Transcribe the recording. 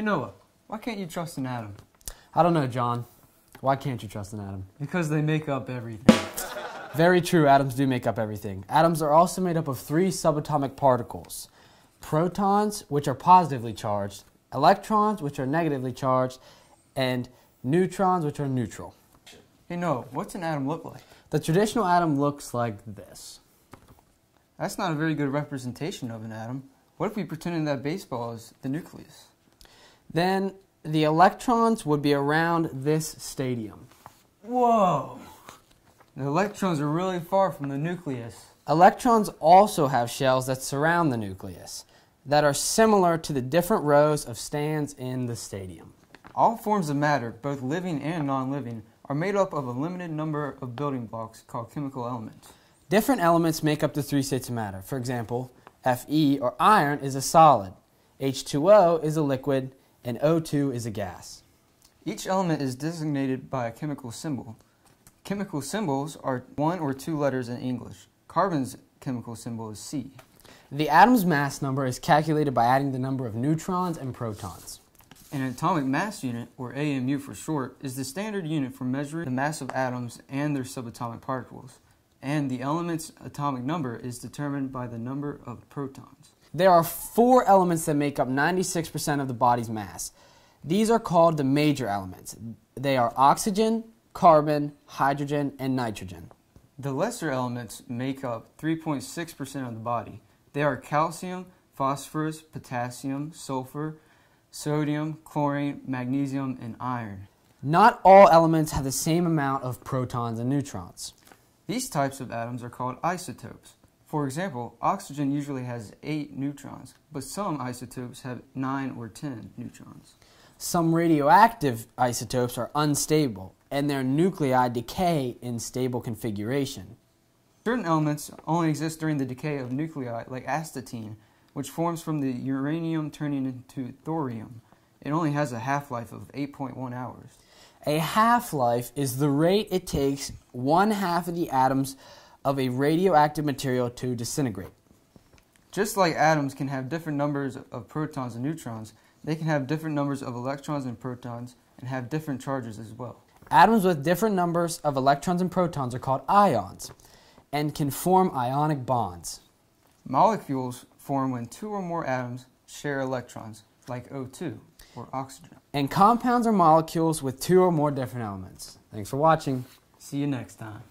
Hey Noah, why can't you trust an atom? I don't know, John. Why can't you trust an atom? Because they make up everything. Very true, atoms do make up everything. Atoms are also made up of three subatomic particles protons, which are positively charged, electrons, which are negatively charged, and neutrons, which are neutral. Hey Noah, what's an atom look like? The traditional atom looks like this. That's not a very good representation of an atom. What if we pretended that baseball is the nucleus? Then the electrons would be around this stadium. Whoa! The electrons are really far from the nucleus. Electrons also have shells that surround the nucleus that are similar to the different rows of stands in the stadium. All forms of matter, both living and non-living, are made up of a limited number of building blocks called chemical elements. Different elements make up the three states of matter. For example, Fe or iron is a solid, H2O is a liquid, and O2 is a gas. Each element is designated by a chemical symbol. Chemical symbols are one or two letters in English. Carbon's chemical symbol is C. The atom's mass number is calculated by adding the number of neutrons and protons. An atomic mass unit, or AMU for short, is the standard unit for measuring the mass of atoms and their subatomic particles. And the element's atomic number is determined by the number of protons. There are four elements that make up 96% of the body's mass. These are called the major elements. They are oxygen, carbon, hydrogen, and nitrogen. The lesser elements make up 3.6% of the body. They are calcium, phosphorus, potassium, sulfur, sodium, chlorine, magnesium, and iron. Not all elements have the same amount of protons and neutrons. These types of atoms are called isotopes. For example, oxygen usually has 8 neutrons, but some isotopes have 9 or 10 neutrons. Some radioactive isotopes are unstable, and their nuclei decay in stable configuration. Certain elements only exist during the decay of nuclei, like astatine, which forms from the uranium turning into thorium. It only has a half-life of 8.1 hours. A half life is the rate it takes one half of the atoms of a radioactive material to disintegrate. Just like atoms can have different numbers of protons and neutrons, they can have different numbers of electrons and protons and have different charges as well. Atoms with different numbers of electrons and protons are called ions and can form ionic bonds. Molecules form when two or more atoms share electrons, like O2 or oxygen. And compounds are molecules with two or more different elements. Thanks for watching. See you next time.